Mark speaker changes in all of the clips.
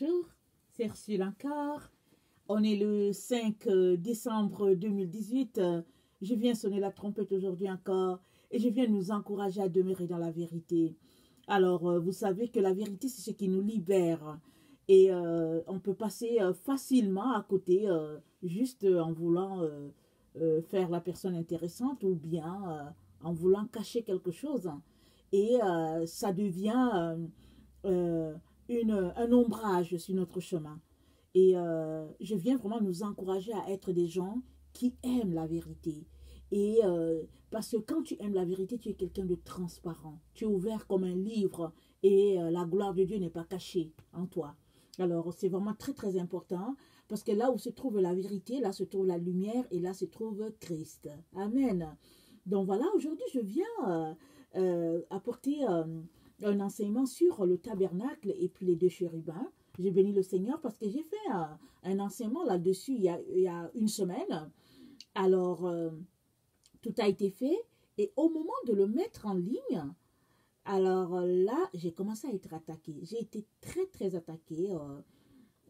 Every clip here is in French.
Speaker 1: bonjour, c'est Ursule encore. On est le 5 euh, décembre 2018. Je viens sonner la trompette aujourd'hui encore et je viens nous encourager à demeurer dans la vérité. Alors, euh, vous savez que la vérité, c'est ce qui nous libère. Et euh, on peut passer facilement à côté juste en voulant faire la personne intéressante ou bien en voulant cacher quelque chose. Et ça devient une, un ombrage sur notre chemin. Et euh, je viens vraiment nous encourager à être des gens qui aiment la vérité. Et euh, parce que quand tu aimes la vérité, tu es quelqu'un de transparent. Tu es ouvert comme un livre et euh, la gloire de Dieu n'est pas cachée en toi. Alors c'est vraiment très très important parce que là où se trouve la vérité, là se trouve la lumière et là se trouve Christ. Amen. Donc voilà, aujourd'hui je viens apporter un enseignement sur le tabernacle et puis les deux chérubins. J'ai béni le Seigneur parce que j'ai fait un, enseignement là-dessus il, y a une semaine. Alors, euh, tout a été fait et au moment de le mettre en ligne, alors euh, là, j'ai commencé à être attaquée. J'ai été très, très attaquée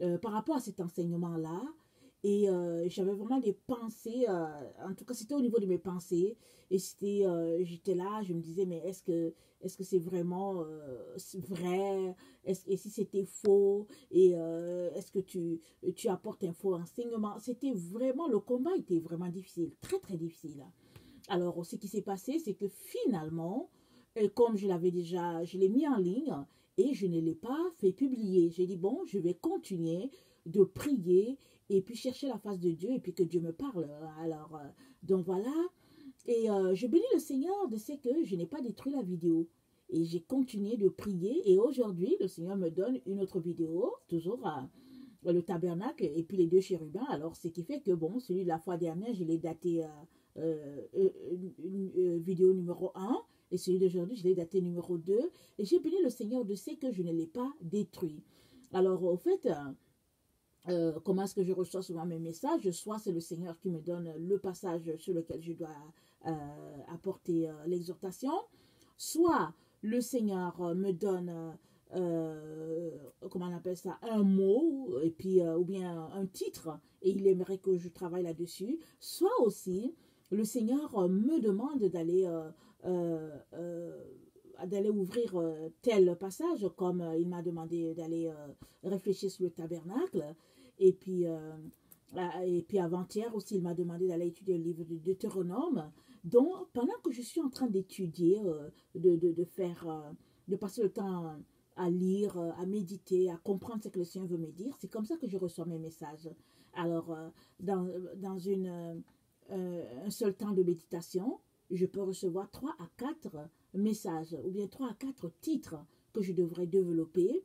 Speaker 1: euh, par rapport à cet enseignement-là. Et j'avais vraiment des pensées, en tout cas c'était au niveau de mes pensées. Et c'était, j'étais là, je me disais, mais est-ce que est-ce que c'est vraiment euh, vrai? Est Et si c'était faux? Et euh, est-ce que tu, tu apportes un faux enseignement? C'était vraiment, le combat était vraiment difficile, très très difficile. Alors, ce qui s'est passé, c'est que finalement, euh, comme je l'avais déjà, je l'ai mis en ligne et je ne l'ai pas fait publier. J'ai dit, bon, je vais continuer de prier et puis chercher la face de Dieu et puis que Dieu me parle. Alors, donc voilà, et euh, je bénis le Seigneur de ce que je n'ai pas détruit la vidéo. Et j'ai continué de prier. Et aujourd'hui, le Seigneur me donne une autre vidéo, toujours à, le tabernacle et puis les deux chérubins. Alors, ce qui fait que, bon, celui de la fois dernière, je l'ai daté euh, euh, vidéo numéro 1. Et celui d'aujourd'hui, je l'ai daté numéro 2. Et j'ai béni le Seigneur de ce que je ne l'ai pas détruit. Alors, au fait, comment est-ce que je reçois souvent mes messages? Soit c'est le Seigneur qui me donne le passage sur lequel je dois euh, apporter euh, l'exhortation, soit le Seigneur euh, me donne, comment on appelle ça, un mot, et puis, ou bien un titre, et il aimerait que je travaille là-dessus, soit aussi le Seigneur me demande d'aller d'aller ouvrir tel passage, comme il m'a demandé d'aller réfléchir sur le tabernacle. Et puis, et puis avant-hier aussi, il m'a demandé d'aller étudier le livre de Deutéronome. Donc, pendant que je suis en train d'étudier, euh, de, de, faire, euh, de passer le temps à lire, euh, à méditer, à comprendre ce que le Seigneur veut me dire, c'est comme ça que je reçois mes messages. Alors, dans, dans une, un seul temps de méditation, je peux recevoir trois à quatre messages, ou bien trois à quatre titres que je devrais développer.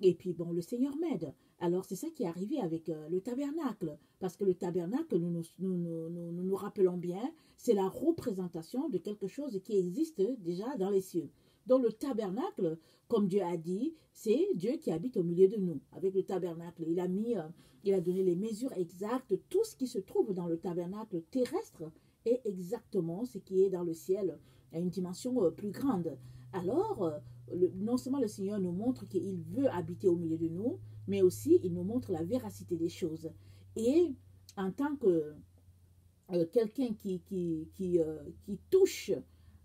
Speaker 1: Et puis, bon, le Seigneur m'aide. Alors c'est ça qui est arrivé avec euh, le tabernacle, parce que le tabernacle, nous nous, rappelons bien, c'est la représentation de quelque chose qui existe déjà dans les cieux. Donc le tabernacle, comme Dieu a dit, c'est Dieu qui habite au milieu de nous. Avec le tabernacle, il a mis, euh, il a donné les mesures exactes. Tout ce qui se trouve dans le tabernacle terrestre est exactement ce qui est dans le ciel à une dimension euh, plus grande. Alors, non seulement le Seigneur nous montre qu'il veut habiter au milieu de nous, mais aussi il nous montre la véracité des choses. Et en tant que euh, quelqu'un qui, qui, euh, qui, touche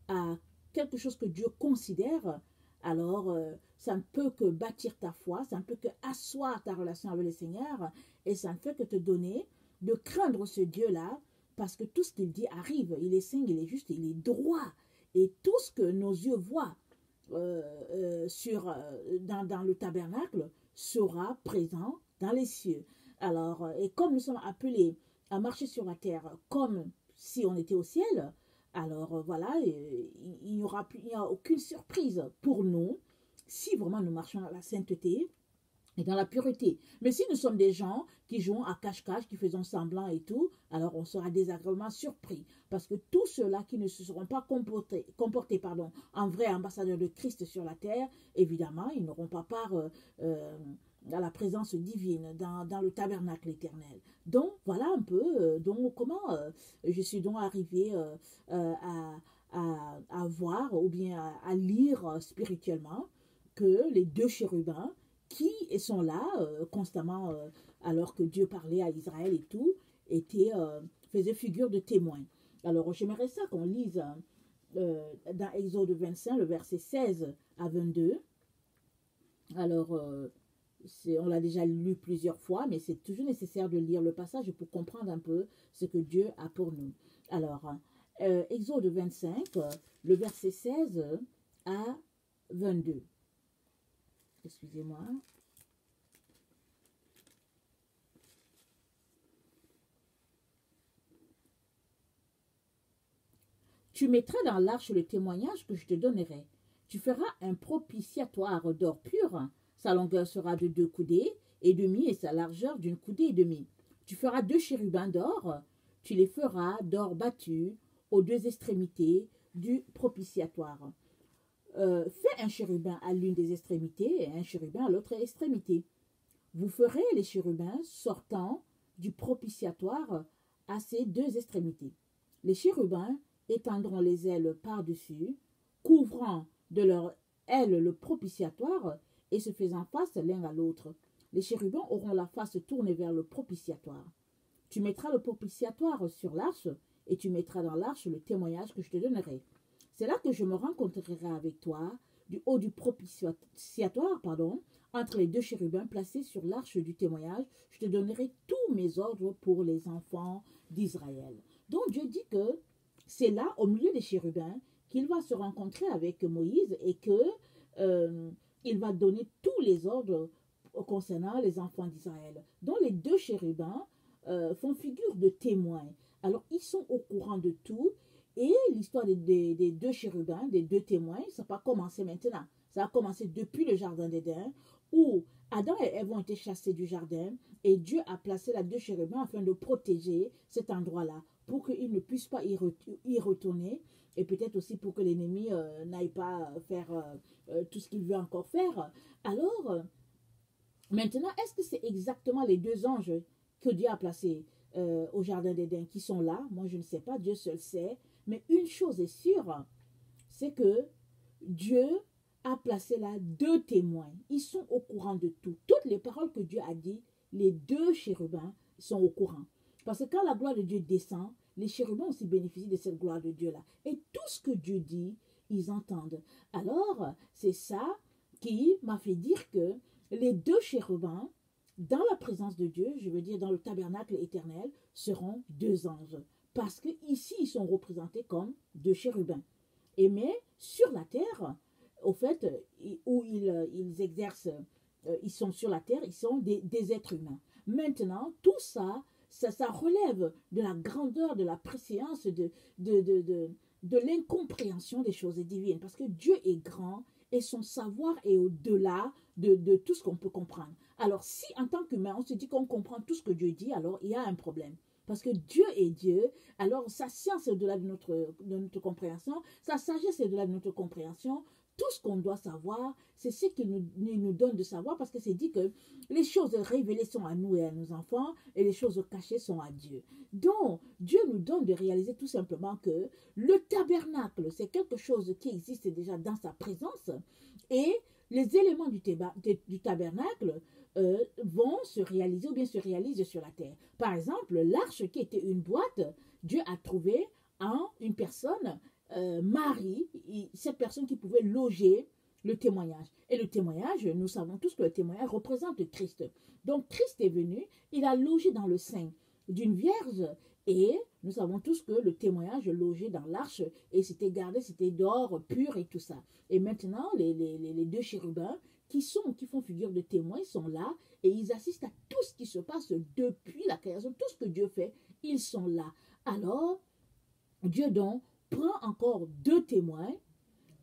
Speaker 1: à quelque chose que Dieu considère, alors euh, ça ne peut que bâtir ta foi, ça ne peut que asseoir ta relation avec le Seigneur, et ça ne fait que te donner de craindre ce Dieu-là, parce que tout ce qu'il dit arrive, il est saint, il est juste, il est droit, et tout ce que nos yeux voient sur, dans, dans le tabernacle, sera présent dans les cieux. Alors, euh, et comme nous sommes appelés à marcher sur la terre comme si on était au ciel, alors euh, voilà, euh, il n'y aura plus, aucune surprise pour nous si vraiment nous marchons dans la sainteté et dans la pureté. Mais si nous sommes des gens qui jouent à cache-cache, qui faisons semblant et tout, alors on sera désagréablement surpris. Parce que tous ceux-là qui ne se seront pas comportés, comportés pardon, en vrai ambassadeurs de Christ sur la terre, évidemment, ils n'auront pas part euh, euh, à la présence divine dans, le tabernacle éternel. Donc, voilà un peu euh, donc, comment je suis donc arrivée à, à, voir ou bien à lire spirituellement que les deux chérubins qui sont là constamment, alors que Dieu parlait à Israël et tout, étaient, faisaient figure de témoins. Alors, j'aimerais ça qu'on lise dans Exode 25, le verset 16 à 22. Alors, on l'a déjà lu plusieurs fois, mais c'est toujours nécessaire de lire le passage pour comprendre un peu ce que Dieu a pour nous. Alors, euh, Exode 25, le verset 16 à 22. Excusez-moi. Tu mettras dans l'arche le témoignage que je te donnerai. Tu feras un propitiatoire d'or pur sa longueur sera de deux coudées et demi et sa largeur d'une coudée et demie. Tu feras deux chérubins d'or, tu les feras d'or battu aux deux extrémités du propitiatoire. Euh, fais un chérubin à l'une des extrémités et un chérubin à l'autre extrémité. Vous ferez les chérubins sortant du propitiatoire à ces deux extrémités. Les chérubins étendront les ailes par-dessus, couvrant de leurs ailes le propitiatoire et se faisant face l'un à l'autre. Les chérubins auront la face tournée vers le propitiatoire. Tu mettras le propitiatoire sur l'arche, et tu mettras dans l'arche le témoignage que je te donnerai. C'est là que je me rencontrerai avec toi, du haut du propitiatoire, pardon, entre les deux chérubins placés sur l'arche du témoignage. Je te donnerai tous mes ordres pour les enfants d'Israël. Donc Dieu dit que c'est là, au milieu des chérubins, qu'il va se rencontrer avec Moïse et que euh, il va donner tous les ordres concernant les enfants d'Israël, dont les deux chérubins euh, font figure de témoins. Alors, ils sont au courant de tout, et l'histoire des, deux chérubins, des deux témoins, ça n'a pas commencé maintenant. Ça a commencé depuis le jardin d'Éden, où Adam et Ève ont été chassés du jardin, et Dieu a placé les deux chérubins afin de protéger cet endroit-là, pour qu'ils ne puissent pas y retourner, et peut-être aussi pour que l'ennemi euh, n'aille pas faire euh, euh, tout ce qu'il veut encore faire. Alors, maintenant, est-ce que c'est exactement les deux anges que Dieu a placés au Jardin d'Éden qui sont là? Moi, je ne sais pas, Dieu seul sait. Mais une chose est sûre, c'est que Dieu a placé là deux témoins. Ils sont au courant de tout. Toutes les paroles que Dieu a dit, les deux chérubins sont au courant. Parce que quand la gloire de Dieu descend, les chérubins aussi bénéficient de cette gloire de Dieu-là. Et tout ce que Dieu dit, ils entendent. Alors, c'est ça qui m'a fait dire que les deux chérubins, dans la présence de Dieu, je veux dire dans le tabernacle éternel, seront deux anges. Parce que ici, ils sont représentés comme deux chérubins. Et mais sur la terre, au fait, où ils, ils exercent, euh, ils sont sur la terre, ils sont des, des êtres humains. Maintenant, tout ça, ça, relève de la grandeur, de la préséance, de, de, de, de, l'incompréhension des choses divines. Parce que Dieu est grand et son savoir est au-delà de, de, tout ce qu'on peut comprendre. Alors si en tant qu'humain, on se dit qu'on comprend tout ce que Dieu dit, alors il y a un problème. Parce que Dieu est Dieu, alors sa science est au-delà de notre, de notre compréhension, sa sagesse est au-delà de notre compréhension, tout ce qu'on doit savoir, c'est ce qu'il nous, nous, donne de savoir parce que c'est dit que les choses révélées sont à nous et à nos enfants et les choses cachées sont à Dieu. Donc, Dieu nous donne de réaliser tout simplement que le tabernacle, c'est quelque chose qui existe déjà dans sa présence et les éléments du, du tabernacle euh, vont se réaliser ou bien se réalisent sur la terre. Par exemple, l'arche qui était une boîte, Dieu a trouvé en une personne euh, Marie, cette personne qui pouvait loger le témoignage. Et le témoignage, nous savons tous que le témoignage représente Christ. Donc Christ est venu, il a logé dans le sein d'une vierge et nous savons tous que le témoignage logeait dans l'arche et c'était gardé, c'était d'or pur et tout ça. Et maintenant, les, deux chérubins qui, sont, qui font figure de témoins sont là et ils assistent à tout ce qui se passe depuis la création, tout ce que Dieu fait, ils sont là. Alors, Dieu donc prend encore deux témoins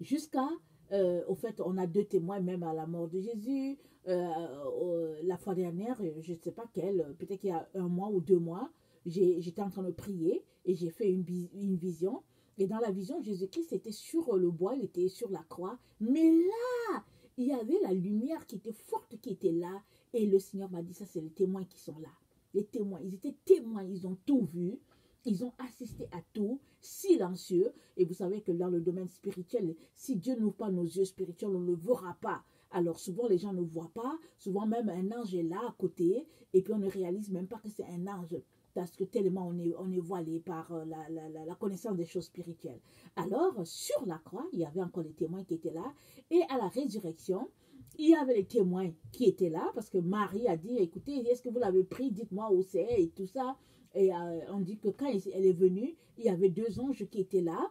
Speaker 1: jusqu'à, euh, au fait, on a deux témoins même à la mort de Jésus. Euh, la fois dernière, je ne sais pas quelle, peut-être qu'il y a un mois ou deux mois, j'étais en train de prier et j'ai fait une, une vision. Et dans la vision, Jésus-Christ était sur le bois, il était sur la croix. Mais là, il y avait la lumière qui était forte, qui était là. Et le Seigneur m'a dit, ça, c'est les témoins qui sont là. Les témoins, ils étaient témoins, ils ont tout vu. Ils ont assisté à tout, silencieux. Et vous savez que dans le domaine spirituel, si Dieu n'ouvre pas nos yeux spirituels, on ne le verra pas. Alors souvent les gens ne voient pas, souvent même un ange est là à côté et puis on ne réalise même pas que c'est un ange parce que tellement on est, voilé par euh, la, connaissance des choses spirituelles. Alors sur la croix, il y avait encore les témoins qui étaient là et à la résurrection, il y avait les témoins qui étaient là parce que Marie a dit, écoutez, est-ce que vous l'avez pris, dites-moi où c'est et tout ça. Et euh, on dit que quand elle est venue, il y avait deux anges qui étaient là.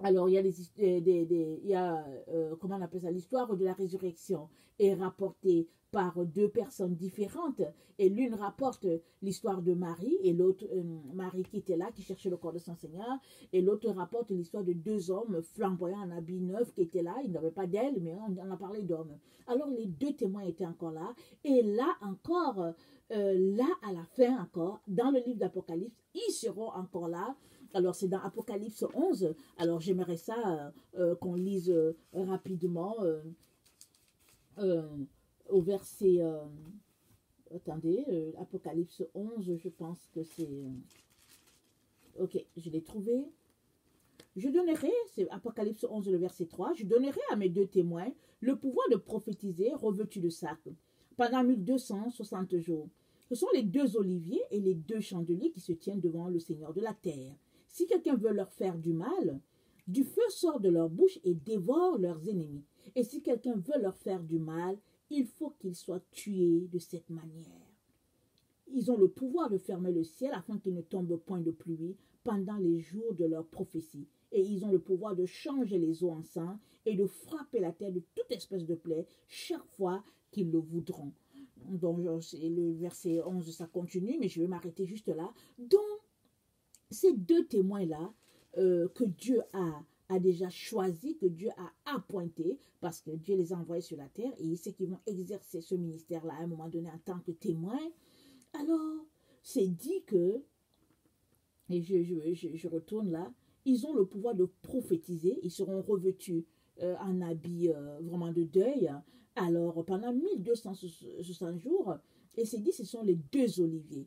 Speaker 1: Alors, il y a, des, euh, des, des, il y a euh, comment on appelle ça, l'histoire de la résurrection est rapportée par deux personnes différentes. Et l'une rapporte l'histoire de Marie, et l'autre, Marie qui était là, qui cherchait le corps de son Seigneur, et l'autre rapporte l'histoire de deux hommes flamboyants en habit neuf qui étaient là. Ils n'avaient pas d'elle, mais on, on, a parlé d'hommes. Alors, les deux témoins étaient encore là. Et là encore, euh, là, à la fin encore, dans le livre d'Apocalypse, ils seront encore là. Alors, c'est dans Apocalypse 11. Alors, j'aimerais ça euh, euh, qu'on lise rapidement au verset... attendez, Apocalypse 11, je pense que c'est... ok, je l'ai trouvé. Je donnerai, c'est Apocalypse 11, le verset 3, je donnerai à mes deux témoins le pouvoir de prophétiser revêtus de sac pendant 1260 jours. Ce sont les deux oliviers et les deux chandeliers qui se tiennent devant le Seigneur de la terre. Si quelqu'un veut leur faire du mal, du feu sort de leur bouche et dévore leurs ennemis. Et si quelqu'un veut leur faire du mal, il faut qu'ils soient tués de cette manière. Ils ont le pouvoir de fermer le ciel afin qu'il ne tombe point de pluie pendant les jours de leur prophétie. Et ils ont le pouvoir de changer les eaux en sang et de frapper la terre de toute espèce de plaie chaque fois qu'ils le voudront. Donc, le verset 11, ça continue, mais je vais m'arrêter juste là. Donc, ces deux témoins-là euh, que Dieu a, déjà choisi, que Dieu a appointé, parce que Dieu les a envoyés sur la terre, et il sait qu'ils vont exercer ce ministère-là à un moment donné en tant que témoins. Alors, c'est dit que, et je, je, je, retourne là, ils ont le pouvoir de prophétiser, ils seront revêtus euh, en habit euh, vraiment de deuil, alors, pendant 1260 jours, et c'est dit, ce sont les deux oliviers.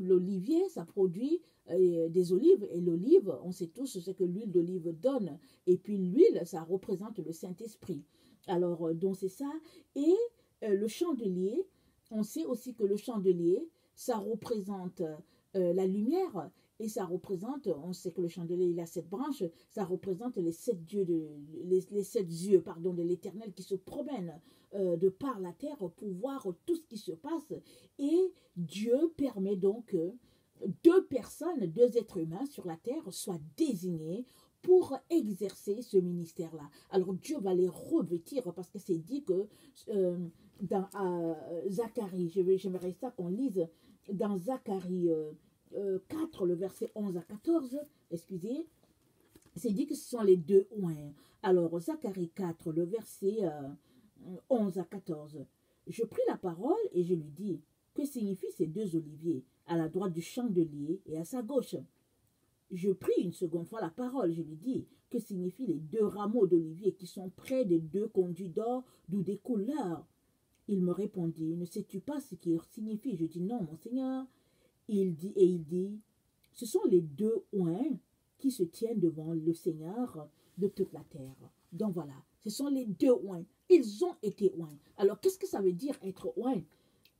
Speaker 1: L'olivier, ça produit euh, des olives, et l'olive, on sait tous ce que l'huile d'olive donne. Et puis l'huile, ça représente le Saint-Esprit. Alors, euh, donc c'est ça. Et euh, le chandelier, on sait aussi que le chandelier, ça représente la lumière et ça représente, on sait que le chandelier il a sept branches, ça représente les sept dieux de les, sept yeux pardon de l'Éternel qui se promènent euh, de par la terre pour voir tout ce qui se passe et Dieu permet donc que deux personnes, deux êtres humains sur la terre soient désignés pour exercer ce ministère-là. Alors Dieu va les revêtir parce que c'est dit que euh, dans euh, Zacharie, j'aimerais ça qu'on lise dans Zacharie 4, euh, le verset 11 à 14, excusez, c'est dit que ce sont les deux oins. Alors, Zacharie 4, le verset 11 euh, à 14. Je pris la parole et je lui dis, que signifient ces deux oliviers, à la droite du chandelier et à sa gauche? Je pris une seconde fois la parole, je lui dis, que signifient les deux rameaux d'olivier qui sont près des deux conduits d'or d'où des couleurs? Il me répondit, ne sais-tu pas ce qu'ils signifient Je dis, non, mon Seigneur. Il dit, et il dit, ce sont les deux oins qui se tiennent devant le Seigneur de toute la terre. Donc voilà, ce sont les deux oins. Ils ont été oins. Alors qu'est-ce que ça veut dire être oin?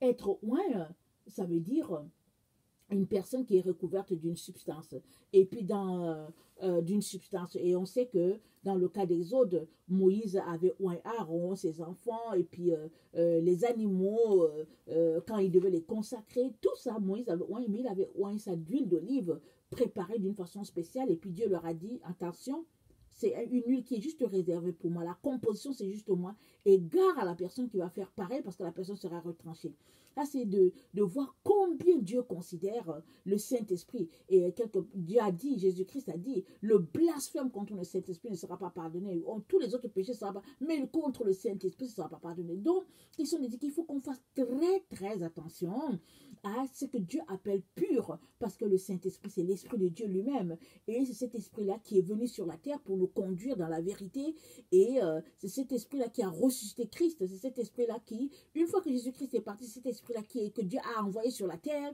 Speaker 1: Être oin, ça veut dire une personne qui est recouverte d'une substance. Et puis dans euh, euh, d'une substance. Et on sait que dans le cas d'Exode, Moïse avait oint Aaron, ses enfants, et puis euh, les animaux, quand il devait les consacrer, tout ça, Moïse avait oint, mais il avait oint sa d'huile d'olive préparée d'une façon spéciale. Et puis Dieu leur a dit, attention, c'est une huile qui est juste réservée pour moi. La composition, c'est juste moi. Et gare à la personne qui va faire pareil parce que la personne sera retranchée. Là, c'est de, de voir combien Dieu considère euh, le Saint-Esprit. Et quelque, Dieu a dit, Jésus-Christ a dit, le blasphème contre le Saint-Esprit ne sera pas pardonné. Tous les autres péchés ne seront pas, mais contre le Saint-Esprit ne sera pas pardonné. Donc, ils sont dit qu'il faut qu'on fasse très, très attention à ce que Dieu appelle pur, parce que le Saint-Esprit, c'est l'Esprit de Dieu lui-même. Et c'est cet Esprit-là qui est venu sur la terre pour nous conduire dans la vérité. Et euh, c'est cet Esprit-là qui a ressuscité Christ. C'est cet Esprit-là qui, une fois que Jésus-Christ est parti, cet Esprit-là que Dieu a envoyé sur la terre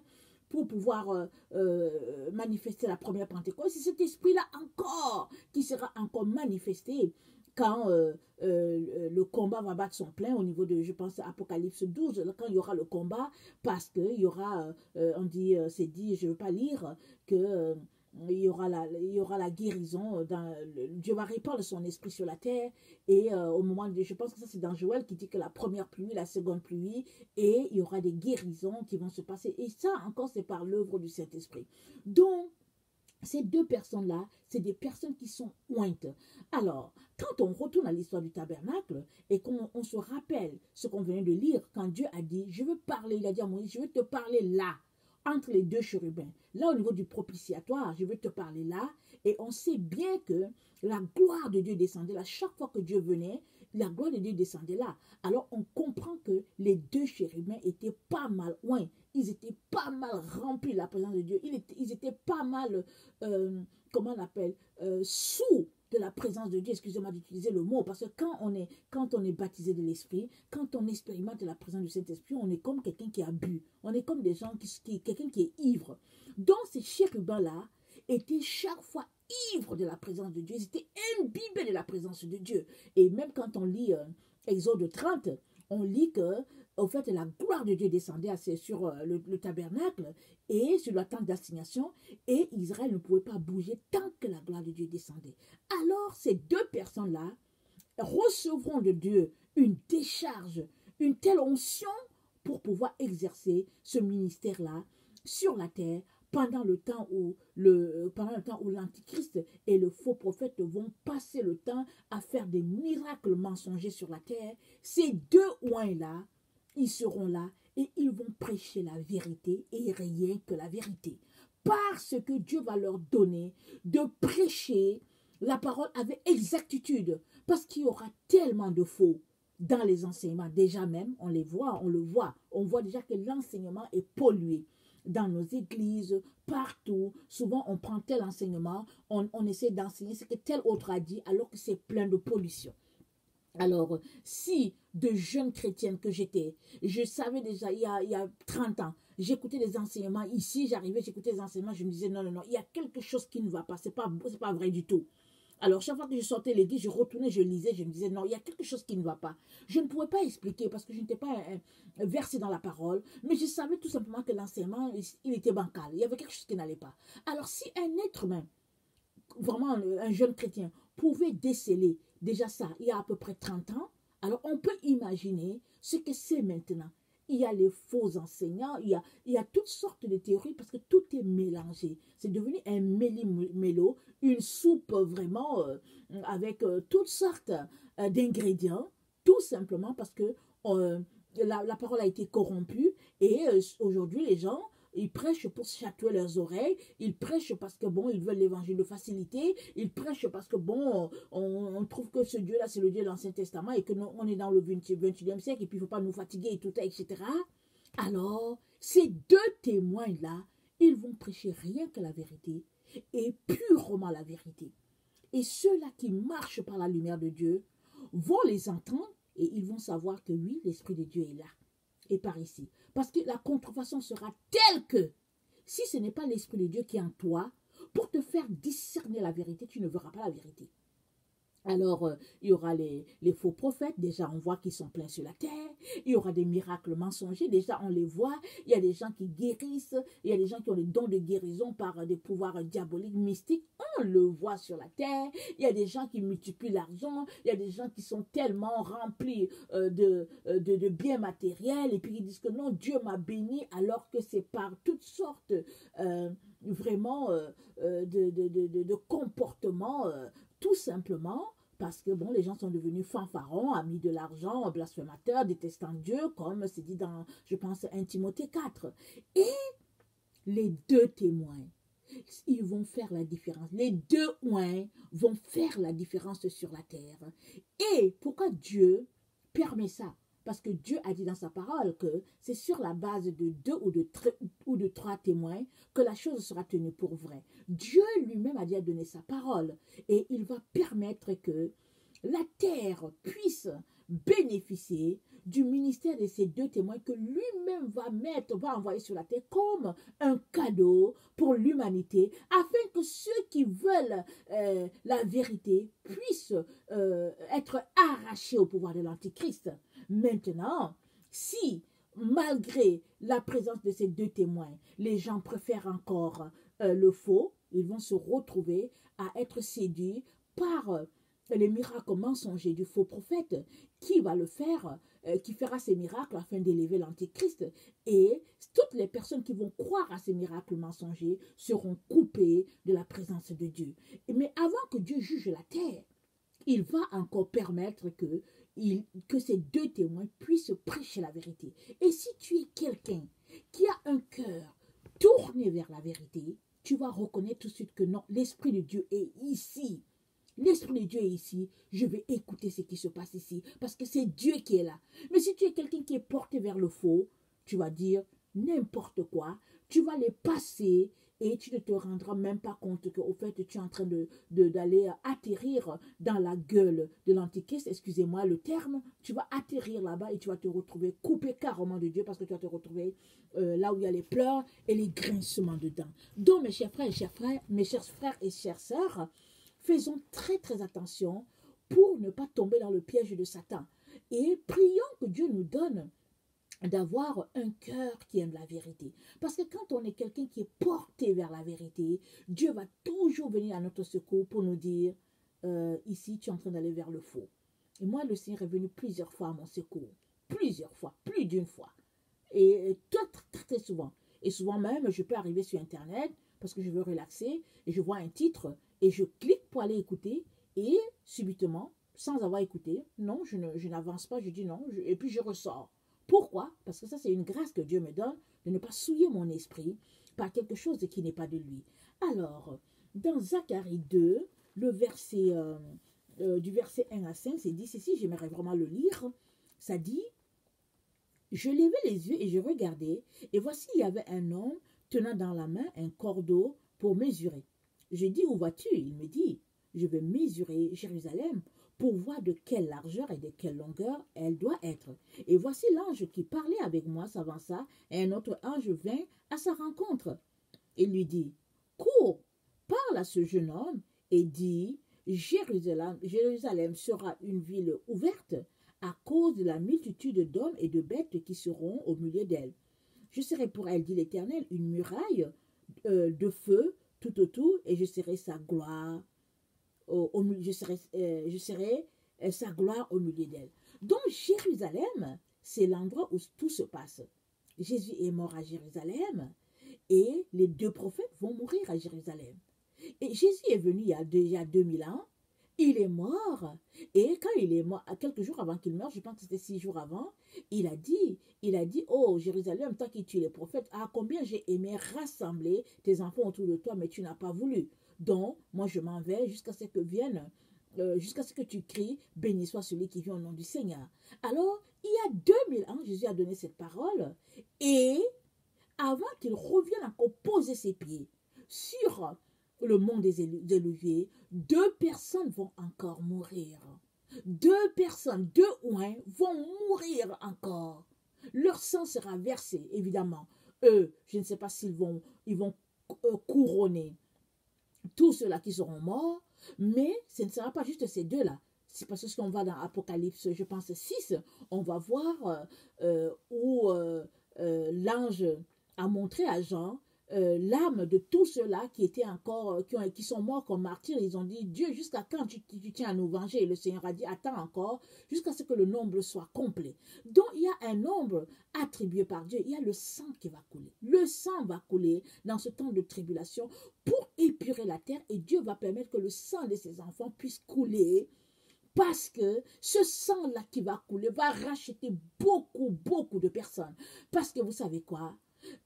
Speaker 1: pour pouvoir euh, euh, manifester la première Pentecôte. C'est cet esprit-là encore qui sera encore manifesté quand euh, le combat va battre son plein au niveau de, je pense, Apocalypse 12, quand il y aura le combat, parce qu'il y aura, on dit, c'est dit, je ne veux pas lire, que il y aura la, guérison. Dans, Dieu va répandre son esprit sur la terre. Et au moment de, je pense que ça c'est dans Joël qui dit que la première pluie, la seconde pluie, et il y aura des guérisons qui vont se passer. Et ça encore, c'est par l'œuvre du Saint-Esprit. Donc, ces deux personnes-là, c'est des personnes qui sont ointes. Alors, quand on retourne à l'histoire du tabernacle et qu'on se rappelle ce qu'on venait de lire, quand Dieu a dit, je veux parler, il a dit à Moïse, je veux te parler là, entre les deux chérubins. Là, au niveau du propitiatoire, je veux te parler là. Et on sait bien que la gloire de Dieu descendait là. Chaque fois que Dieu venait, la gloire de Dieu descendait là. Alors on comprend que les deux chérubins étaient pas mal loin. Ils étaient pas mal remplis de la présence de Dieu. Ils étaient, pas mal, euh, comment on appelle, euh, sous de la présence de Dieu. Excusez-moi d'utiliser le mot, parce que quand on est, baptisé de l'Esprit, quand on expérimente la présence du Saint-Esprit, on est comme quelqu'un qui a bu. On est comme des gens qui, qui quelqu'un qui est ivre. Donc ces chérubins-là étaient chaque fois ivres de la présence de Dieu. Ils étaient imbibés de la présence de Dieu. Et même quand on lit euh, Exode 30, on lit que au fait, la gloire de Dieu descendait assez sur euh, le, tabernacle et sur la tente d'assignation, et Israël ne pouvait pas bouger tant que la gloire de Dieu descendait. Alors, ces deux personnes-là recevront de Dieu une décharge, une telle onction pour pouvoir exercer ce ministère-là sur la terre pendant le temps où le pendant le temps où l'antichrist et le faux prophète vont passer le temps à faire des miracles mensongers sur la terre, ces deux oins là ils seront là et ils vont prêcher la vérité et rien que la vérité. Parce que Dieu va leur donner de prêcher la parole avec exactitude. Parce qu'il y aura tellement de faux dans les enseignements. Déjà même, on les voit, on le voit. On voit déjà que l'enseignement est pollué dans nos églises, partout. Souvent, on prend tel enseignement, on, essaie d'enseigner ce que tel autre a dit, alors que c'est plein de pollution. Alors, si de jeunes chrétiennes que j'étais, je savais déjà il y a, il y a 30 ans, j'écoutais les enseignements, ici j'arrivais, j'écoutais les enseignements, je me disais non, non, non, il y a quelque chose qui ne va pas, c'est pas, pas vrai du tout. Alors, chaque fois que je sortais l'église, je retournais, je lisais, je me disais, non, il y a quelque chose qui ne va pas. Je ne pouvais pas expliquer parce que je n'étais pas versé dans la parole, mais je savais tout simplement que l'enseignement, il était bancal. Il y avait quelque chose qui n'allait pas. Alors, si un être humain, vraiment un jeune chrétien, pouvait déceler déjà ça, il y a à peu près 30 ans. Alors on peut imaginer ce que c'est maintenant. Il y a les faux enseignants, il y a, il y a toutes sortes de théories parce que tout est mélangé. C'est devenu un méli-mélo, une soupe vraiment euh, avec euh, toutes sortes euh, d'ingrédients, tout simplement parce que la, la, parole a été corrompue et aujourd'hui les gens ils prêchent pour chatouer leurs oreilles. Ils prêchent parce que, bon, ils veulent l'évangile de facilité. Ils prêchent parce que, bon, on, trouve que ce Dieu-là, c'est le Dieu de l'Ancien Testament et que nous, on est dans le 21e siècle et puis il ne faut pas nous fatiguer et tout etc. Alors, ces deux témoins-là, ils vont prêcher rien que la vérité et purement la vérité. Et ceux-là qui marchent par la lumière de Dieu vont les entendre et ils vont savoir que oui, l'Esprit de Dieu est là par ici. Parce que la contrefaçon sera telle que, si ce n'est pas l'Esprit de Dieu qui est en toi, pour te faire discerner la vérité, tu ne verras pas la vérité. Alors, euh, il y aura les, faux prophètes, déjà on voit qu'ils sont pleins sur la terre. Il y aura des miracles mensongers, déjà on les voit. Il y a des gens qui guérissent, il y a des gens qui ont des dons de guérison par des pouvoirs diaboliques, mystiques. On le voit sur la terre. Il y a des gens qui multiplient l'argent. Il y a des gens qui sont tellement remplis euh, euh, de, biens matériels et puis ils disent que non, Dieu m'a béni alors que c'est par toutes sortes vraiment de, comportements tout simplement parce que bon, les gens sont devenus fanfarons, amis de l'argent, blasphémateurs, détestant Dieu, comme c'est dit dans, je pense, 1 Timothée 4. Et les deux témoins, ils vont faire la différence. Les deux oins vont faire la différence sur la terre. Et pourquoi Dieu permet ça? Parce que Dieu a dit dans sa parole que c'est sur la base de deux ou de, trois témoins que la chose sera tenue pour vraie. Dieu lui-même a déjà donné sa parole et il va permettre que la terre puisse bénéficier du ministère de ces deux témoins que lui-même va mettre, va envoyer sur la terre comme un cadeau pour l'humanité, afin que ceux qui veulent euh, la vérité puissent euh, être arrachés au pouvoir de l'Antichrist. Maintenant, si malgré la présence de ces deux témoins, les gens préfèrent encore euh, le faux, ils vont se retrouver à être séduits par les miracles mensongers du faux prophète qui va le faire, euh, qui fera ces miracles afin d'élever l'antéchrist. Et toutes les personnes qui vont croire à ces miracles mensongers seront coupées de la présence de Dieu. Mais avant que Dieu juge la terre, il va encore permettre que, ces deux témoins puissent prêcher la vérité. Et si tu es quelqu'un qui a un cœur tourné vers la vérité, tu vas reconnaître tout de suite que non, l'Esprit de Dieu est ici. L'Esprit de Dieu est ici. Je vais écouter ce qui se passe ici. Parce que c'est Dieu qui est là. Mais si tu es quelqu'un qui est porté vers le faux, tu vas dire n'importe quoi. Tu vas les passer et tu ne te rendras même pas compte qu'au fait, tu es en train de, d'aller atterrir dans la gueule de l'antichrist, excusez-moi le terme, tu vas atterrir là-bas et tu vas te retrouver coupé carrément de Dieu parce que tu vas te retrouver euh, là où il y a les pleurs et les grincements dedans. Donc, mes chers frères et chers frères, mes chers frères et chères sœurs, faisons très très attention pour ne pas tomber dans le piège de Satan. Et prions que Dieu nous donne d'avoir un cœur qui aime la vérité. Parce que quand on est quelqu'un qui est porté vers la vérité, Dieu va toujours venir à notre secours pour nous dire, euh, ici tu es en train d'aller vers le faux. Et moi, le Seigneur est venu plusieurs fois à mon secours. Plusieurs fois, plus d'une fois. Et très, très, très souvent. Et souvent même, je peux arriver sur Internet parce que je veux relaxer et je vois un titre et je clique pour aller écouter et subitement, sans avoir écouté, non, je, n'avance pas, je dis non, et puis je ressors. Pourquoi? Parce que ça, c'est une grâce que Dieu me donne de ne pas souiller mon esprit par quelque chose qui n'est pas de lui. Alors, dans Zacharie 2, le verset, euh, euh, du verset 1 à 5, c'est dit ceci, j'aimerais vraiment le lire. Ça dit Je levai les yeux et je regardais, et voici, il y avait un homme tenant dans la main un cordeau pour mesurer. Je dis, où vas-tu Il me dit, je vais mesurer Jérusalem pour voir de quelle largeur et de quelle longueur elle doit être. Et voici l'ange qui parlait avec moi s'avança, et un autre ange vint à sa rencontre. Il lui dit, cours, parle à ce jeune homme, et dis, Jérusalem, Jérusalem sera une ville ouverte à cause de la multitude d'hommes et de bêtes qui seront au milieu d'elle. Je serai pour elle, dit l'Éternel, une muraille euh, de feu tout autour, et je serai sa gloire. Au, je serai, euh, euh, sa gloire au milieu d'elle. Donc Jérusalem, c'est l'endroit où tout se passe. Jésus est mort à Jérusalem et les deux prophètes vont mourir à Jérusalem. Et Jésus est venu il y a déjà 2000 ans il est mort. Et quand il est mort, quelques jours avant qu'il meure, je pense que c'était six jours avant, il a dit, il a dit, oh Jérusalem, toi qui tues les prophètes, ah combien j'ai aimé rassembler tes enfants autour de toi, mais tu n'as pas voulu. Donc, moi je m'en vais jusqu'à ce que vienne, euh, jusqu'à ce que tu cries, béni soit celui qui vient au nom du Seigneur. Alors, il y a 2000 ans, Jésus a donné cette parole, et avant qu'il revienne encore poser ses pieds sur le monde des élevés, deux personnes vont encore mourir. Deux personnes, deux ouins vont mourir encore. Leur sang sera versé, évidemment. Eux, je ne sais pas s'ils vont, ils vont euh, couronner tous ceux-là qui seront morts, mais ce ne sera pas juste ces deux-là. C'est parce que qu'on va dans Apocalypse, je pense 6, on va voir euh, euh, où l'ange a montré à Jean euh, l'âme de tous ceux-là qui étaient encore, qui, ont, qui, sont morts comme martyrs, ils ont dit, Dieu, jusqu'à quand tu, tiens à nous venger? Et le Seigneur a dit, attends encore, jusqu'à ce que le nombre soit complet. Donc, il y a un nombre attribué par Dieu, il y a le sang qui va couler. Le sang va couler dans ce temps de tribulation pour épurer la terre et Dieu va permettre que le sang de ses enfants puisse couler parce que ce sang-là qui va couler va racheter beaucoup, beaucoup de personnes. Parce que vous savez quoi?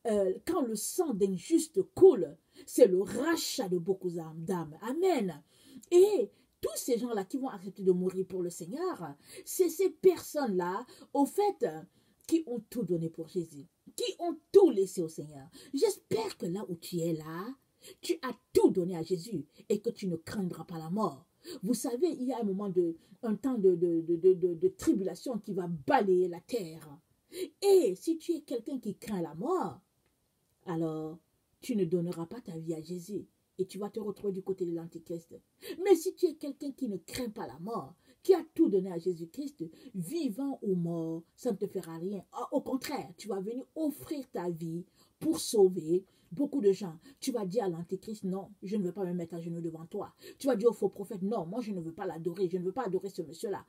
Speaker 1: Euh, quand le sang d'un juste coule, c'est le rachat de beaucoup d'âmes. Amen. Et tous ces gens-là qui vont accepter de mourir pour le Seigneur, c'est ces personnes-là, au fait, qui ont tout donné pour Jésus, qui ont tout laissé au Seigneur. J'espère que là où tu es là, tu as tout donné à Jésus et que tu ne craindras pas la mort. Vous savez, il y a un moment de, un temps de, de, de, de tribulation qui va balayer la terre. Et si tu es quelqu'un qui craint la mort, alors tu ne donneras pas ta vie à Jésus et tu vas te retrouver du côté de l'Antichrist. Mais si tu es quelqu'un qui ne craint pas la mort, qui a tout donné à Jésus-Christ, vivant ou mort, ça ne te fera rien. Ah, au contraire, tu vas venir offrir ta vie pour sauver beaucoup de gens. Tu vas dire à l'antéchrist, non, je ne veux pas me mettre à genoux devant toi. Tu vas dire au faux prophète, non, moi je ne veux pas l'adorer, je ne veux pas adorer ce monsieur-là.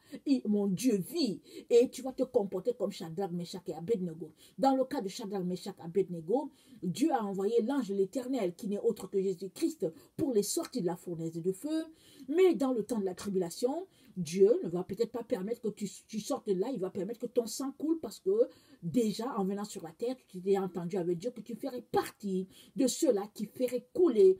Speaker 1: Mon Dieu vit. Et tu vas te comporter comme Shadrach, Meshach et Abednego. Dans le cas de Shadrach, Meshach Abednego, Dieu a envoyé l'ange l'éternel, qui n'est autre que Jésus-Christ, pour les sortir de la fournaise de feu. Mais dans le temps de la tribulation, Dieu ne va peut-être pas permettre que tu, tu, sortes de là, il va permettre que ton sang coule parce que déjà en venant sur la terre, tu t'es entendu avec Dieu que tu ferais partie de ceux-là qui feraient couler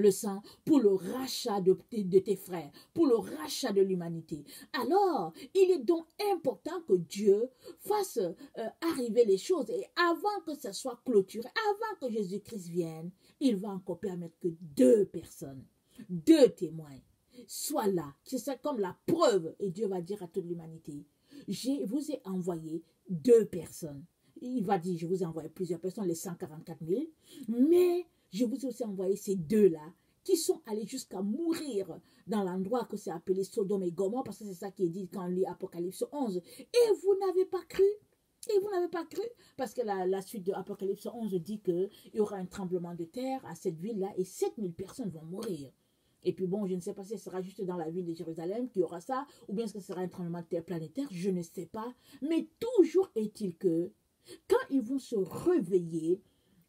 Speaker 1: le sang pour le rachat de, tes frères, pour le rachat de l'humanité. Alors, il est donc important que Dieu fasse euh, arriver les choses et avant que ça soit clôturé, avant que Jésus-Christ vienne, il va encore permettre que deux personnes, deux témoins soient là. C'est comme la preuve et Dieu va dire à toute l'humanité, je vous ai envoyé deux personnes. Il va dire, je vous ai envoyé plusieurs personnes, les 144 000, mais je vous ai aussi envoyé ces deux-là qui sont allés jusqu'à mourir dans l'endroit que c'est appelé Sodome et Gomorre, parce que c'est ça qui est dit quand on lit Apocalypse 11. Et vous n'avez pas cru. Et vous n'avez pas cru, parce que la, la suite de Apocalypse 11 dit qu'il y aura un tremblement de terre à cette ville-là et 7000 personnes vont mourir. Et puis bon, je ne sais pas si ce sera juste dans la ville de Jérusalem qu'il y aura ça, ou bien ce sera un tremblement de terre planétaire, je ne sais pas. Mais toujours est-il que quand ils vont se réveiller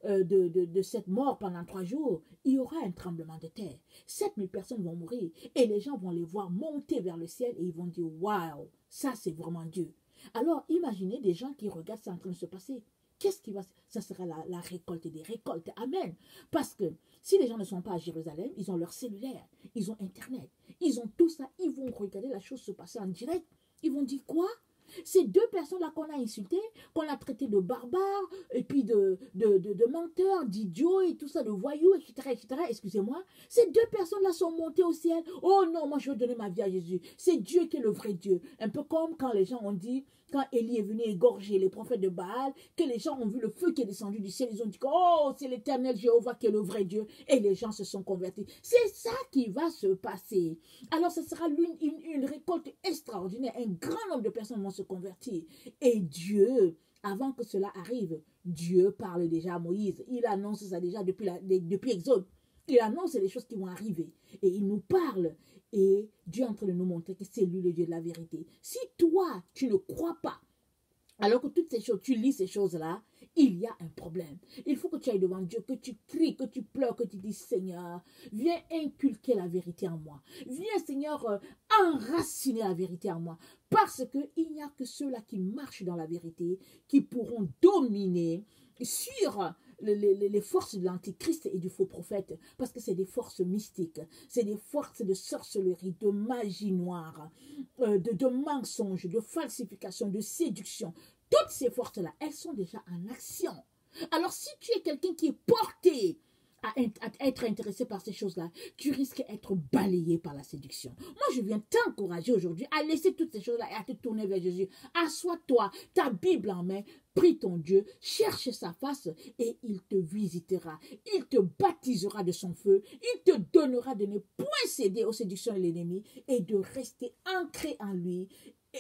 Speaker 1: euh, de, cette mort pendant trois jours, il y aura un tremblement de terre. 7000 personnes vont mourir et les gens vont les voir monter vers le ciel et ils vont dire Waouh, ça c'est vraiment Dieu. Alors imaginez des gens qui regardent ça en train de se passer. Qu'est-ce qui va Ça sera la, récolte des récoltes. Amen. Parce que si les gens ne sont pas à Jérusalem, ils ont leur cellulaire, ils ont Internet, ils ont tout ça. Ils vont regarder la chose se passer en direct. Ils vont dire quoi? Ces deux personnes-là qu'on a insultées, qu'on a traitées de barbares, et puis de, de, de, de menteurs, d'idiots et tout ça, de voyous, etc., etc., excusez-moi, ces deux personnes-là sont montées au ciel. Oh non, moi je veux donner ma vie à Jésus. C'est Dieu qui est le vrai Dieu. Un peu comme quand les gens ont dit, quand Élie est venu égorger les prophètes de Baal, que les gens ont vu le feu qui est descendu du ciel, ils ont dit, oh, c'est l'éternel Jéhovah qui est le vrai Dieu. Et les gens se sont convertis. C'est ça qui va se passer. Alors ce sera une, une, récolte extraordinaire. Un grand nombre de personnes vont se convertir. Et Dieu, avant que cela arrive, Dieu parle déjà à Moïse. Il annonce ça déjà depuis, la, depuis Exode. Il annonce les choses qui vont arriver. Et il nous parle. Et Dieu est en train de nous montrer que c'est lui le Dieu de la vérité. Si toi, tu ne crois pas, alors que toutes ces choses, tu lis ces choses-là, il y a un problème. Il faut que tu ailles devant Dieu, que tu cries, que tu pleures, que tu dis Seigneur, viens inculquer la vérité en moi. Viens Seigneur euh, enraciner la vérité en moi. Parce qu'il n'y a que ceux-là qui marchent dans la vérité qui pourront dominer sur les, les, les, forces de l'antichrist et du faux prophète, parce que c'est des forces mystiques, c'est des forces de sorcellerie, de magie noire, euh, de, de mensonges, de falsification, de séduction. Toutes ces forces-là, elles sont déjà en action. Alors si tu es quelqu'un qui est porté à, être intéressé par ces choses-là, tu risques d'être balayé par la séduction. Moi, je viens t'encourager aujourd'hui à laisser toutes ces choses-là et à te tourner vers Jésus. Assois-toi, ta Bible en main, prie ton Dieu, cherche sa face et il te visitera. Il te baptisera de son feu. Il te donnera de ne point céder aux séductions de l'ennemi et de rester ancré en lui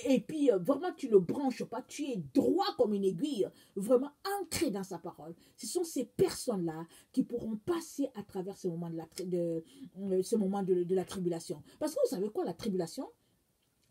Speaker 1: et puis, euh, vraiment, tu ne branches pas, tu es droit comme une aiguille, vraiment ancré dans sa parole. Ce sont ces personnes-là qui pourront passer à travers ce moment de la, euh, tribulation. Parce que vous savez quoi, la tribulation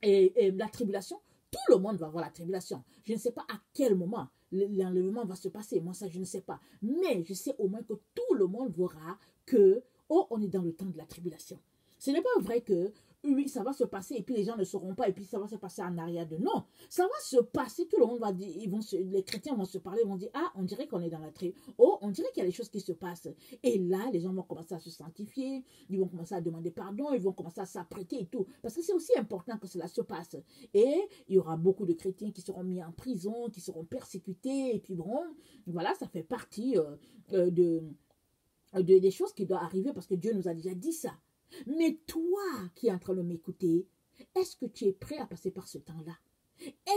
Speaker 1: et, la tribulation, tout le monde va voir la tribulation. Je ne sais pas à quel moment l'enlèvement va se passer. Moi, ça, je ne sais pas. Mais je sais au moins que tout le monde verra que, oh, on est dans le temps de la tribulation. Ce n'est pas vrai que oui, ça va se passer et puis les gens ne sauront pas et puis ça va se passer en arrière de non. Ça va se passer, tout le monde va dire, ils vont se, les chrétiens vont se parler, vont dire, ah, on dirait qu'on est dans la tribu. Oh, on dirait qu'il y a des choses qui se passent. Et là, les gens vont commencer à se sanctifier, ils vont commencer à demander pardon, ils vont commencer à s'apprêter et tout. Parce que c'est aussi important que cela se passe. Et il y aura beaucoup de chrétiens qui seront mis en prison, qui seront persécutés et puis bon, voilà, ça fait partie euh, euh de, de, des choses qui doivent arriver parce que Dieu nous a déjà dit ça. Mais toi qui es en train de m'écouter, est-ce que tu es prêt à passer par ce temps-là?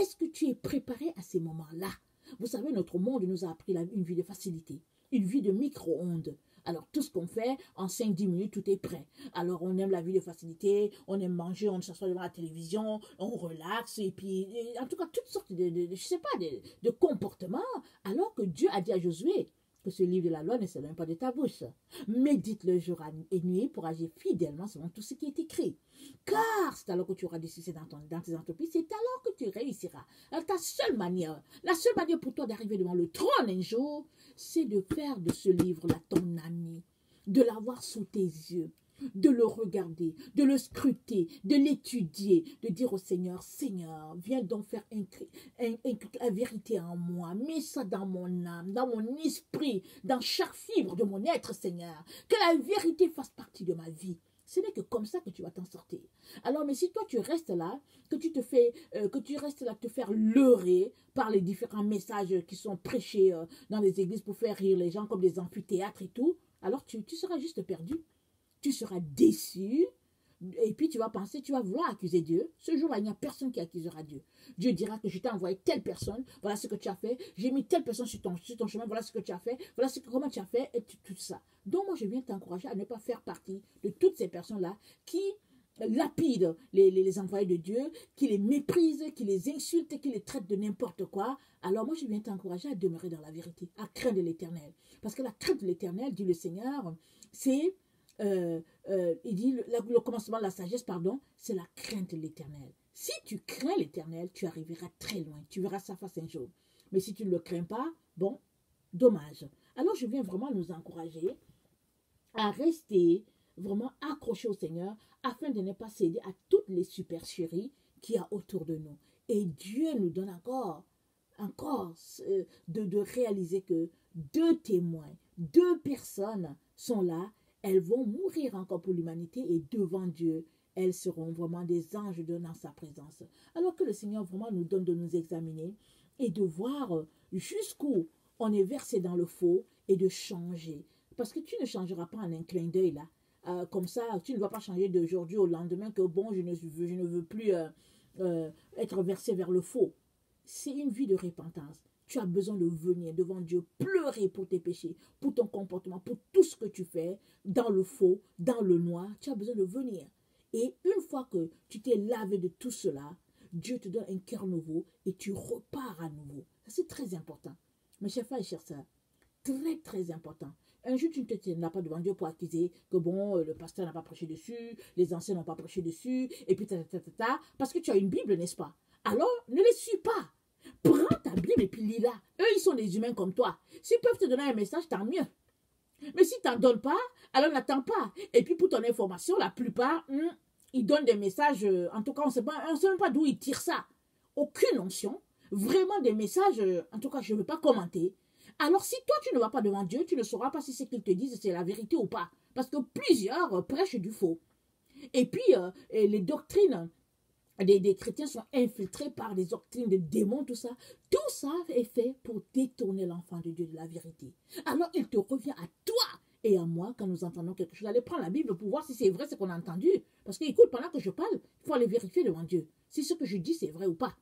Speaker 1: Est-ce que tu es préparé à ces moments-là? Vous savez, notre monde nous a appris une vie de facilité, une vie de micro-ondes. Alors, tout ce qu'on fait, en 5-10 minutes, tout est prêt. Alors, on aime la vie de facilité, on aime manger, on s'assoit devant la télévision, on relaxe, et puis, en tout cas, toutes sortes de, de, sais pas, de comportements. Alors que Dieu a dit à Josué, que ce livre de la loi ne s'éloigne pas de ta bouche. Médite le jour et nuit pour agir fidèlement selon tout ce qui est écrit. Car c'est alors que tu auras des succès dans, dans tes entreprises, c'est alors que tu réussiras. Alors, ta seule manière, la seule manière pour toi d'arriver devant le trône un jour, c'est de faire de ce livre-là ton ami, de l'avoir sous tes yeux, de le regarder, de le scruter, de l'étudier, de dire au Seigneur, Seigneur, viens donc faire la vérité en moi, mets ça dans mon âme, dans mon esprit, dans chaque fibre de mon être, Seigneur, que la vérité fasse partie de ma vie. Ce n'est que comme ça que tu vas t'en sortir. Alors, mais si toi tu restes là, que tu te fais, euh, que tu restes là te faire leurrer par les différents messages qui sont prêchés euh, dans les églises pour faire rire les gens comme des amphithéâtres et tout, alors tu seras juste perdu tu seras déçu. Et puis tu vas penser, tu vas vouloir accuser Dieu. Ce jour-là, il n'y a personne qui accusera Dieu. Dieu dira que je t'ai envoyé telle personne, voilà ce que tu as fait. J'ai mis telle personne sur ton, chemin, voilà ce que tu as fait, voilà ce que, comment tu as fait, et tout, ça. Donc moi, je viens t'encourager à ne pas faire partie de toutes ces personnes-là qui lapident les, les, les, envoyés de Dieu, qui les méprisent, qui les insultent, qui les traitent de n'importe quoi. Alors moi, je viens t'encourager à demeurer dans la vérité, à craindre l'éternel. Parce que la crainte de l'éternel, dit le Seigneur, c'est euh, euh, il dit le, commencement de la sagesse, pardon, c'est la crainte de l'éternel. Si tu crains l'éternel, tu arriveras très loin. Tu verras sa face un jour. Mais si tu ne le crains pas, bon, dommage. Alors je viens vraiment nous encourager à rester vraiment accrochés au Seigneur afin de ne pas céder à toutes les supercheries qu'il y a autour de nous. Et Dieu nous donne encore, encore euh, de, de réaliser que deux témoins, deux personnes sont là elles vont mourir encore pour l'humanité et devant Dieu, elles seront vraiment des anges donnant sa présence. Alors que le Seigneur vraiment nous donne de nous examiner et de voir jusqu'où on est versé dans le faux et de changer. Parce que tu ne changeras pas en un clin d'œil là. Euh, comme ça, tu ne vas pas changer d'aujourd'hui au lendemain que bon, je ne veux, je ne veux plus euh, euh, être versé vers le faux. C'est une vie de repentance. Tu as besoin de venir devant Dieu, pleurer pour tes péchés, pour ton comportement, pour tout ce que tu fais, dans le faux, dans le noir. Tu as besoin de venir. Et une fois que tu t'es lavé de tout cela, Dieu te donne un cœur nouveau et tu repars à nouveau. C'est très important. Mes chers frères et chers sœurs, très très important. Un jour, tu ne te tiendras pas devant Dieu pour accuser que bon, euh, le pasteur n'a pas prêché dessus, les anciens n'ont pas prêché dessus, et puis ta, ta, ta, parce que tu as une Bible, n'est-ce pas? Alors, ne les suis pas. Prends et puis lis-la. Eux, ils sont des humains comme toi. S'ils peuvent te donner un message, tant mieux. Mais si tu n'en donnes pas, alors n'attends pas. Et puis pour ton information, la plupart, hmm, ils donnent des messages, euh, en tout cas, on ne sait même pas d'où ils tirent ça. Aucune notion. Vraiment des messages, euh, en tout cas, je ne veux pas commenter. Alors si toi, tu ne vas pas devant Dieu, tu ne sauras pas si ce qu'ils te disent, c'est la vérité ou pas. Parce que plusieurs euh, prêchent du faux. Et puis, les doctrines des, chrétiens sont infiltrés par des doctrines de démons, tout ça. Tout ça est fait pour détourner l'enfant de Dieu de la vérité. Alors il te revient à toi et à moi quand nous entendons quelque chose. Allez prendre la Bible pour voir si c'est vrai ce qu'on a entendu. Parce que écoute, pendant que je parle, il faut aller vérifier devant Dieu si ce que je dis c'est vrai ou pas.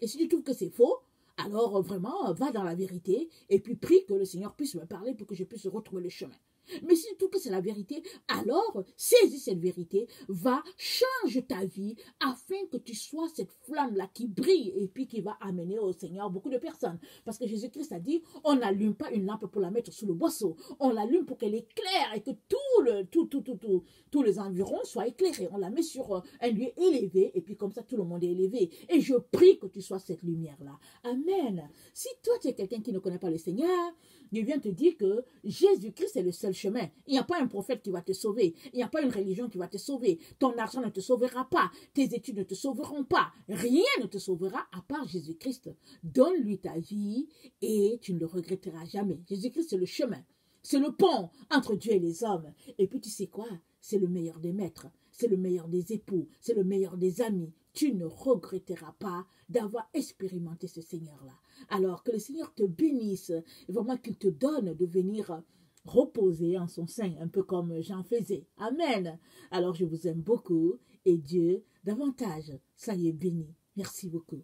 Speaker 1: Et si tu trouves que c'est faux, alors vraiment va dans la vérité et puis prie que le Seigneur puisse me parler pour que je puisse retrouver le chemin. Mais si tout que c'est la vérité, alors saisis cette vérité, va, change ta vie afin que tu sois cette flamme-là qui brille et puis qui va amener au Seigneur beaucoup de personnes. Parce que Jésus-Christ a dit, on n'allume pas une lampe pour la mettre sous le boisseau, on l'allume pour qu'elle éclaire et que tout le, tout, tout, tout, tout, tous les environs soient éclairés. On la met sur euh, un lieu élevé et puis comme ça tout le monde est élevé. Et je prie que tu sois cette lumière-là. Amen. Si toi tu es quelqu'un qui ne connaît pas le Seigneur, je viens te dire que Jésus-Christ est le seul chemin. Il n'y a pas un prophète qui va te sauver. Il n'y a pas une religion qui va te sauver. Ton argent ne te sauvera pas. Tes études ne te sauveront pas. Rien ne te sauvera à part Jésus-Christ. Donne-lui ta vie et tu ne le regretteras jamais. Jésus-Christ, c'est le chemin. C'est le pont entre Dieu et les hommes. Et puis tu sais quoi? C'est le meilleur des maîtres. C'est le meilleur des époux. C'est le meilleur des amis. Tu ne regretteras pas d'avoir expérimenté ce Seigneur-là. Alors que le Seigneur te bénisse, vraiment qu'il te donne de venir reposer en son sein, un peu comme j'en faisais. Amen. Alors je vous aime beaucoup et Dieu davantage. Ça y est béni. Merci beaucoup.